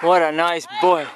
What a nice boy.